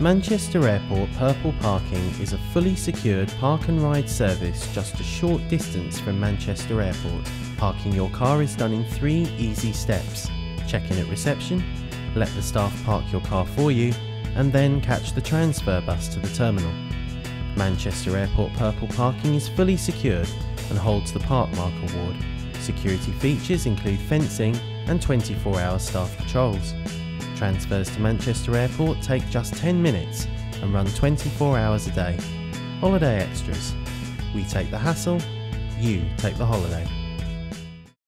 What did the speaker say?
Manchester Airport Purple Parking is a fully secured park and ride service just a short distance from Manchester Airport. Parking your car is done in three easy steps. Check in at reception, let the staff park your car for you, and then catch the transfer bus to the terminal. Manchester Airport Purple Parking is fully secured and holds the Park Mark Award. Security features include fencing and 24 hour staff patrols. Transfers to Manchester Airport take just 10 minutes and run 24 hours a day. Holiday Extras. We take the hassle, you take the holiday.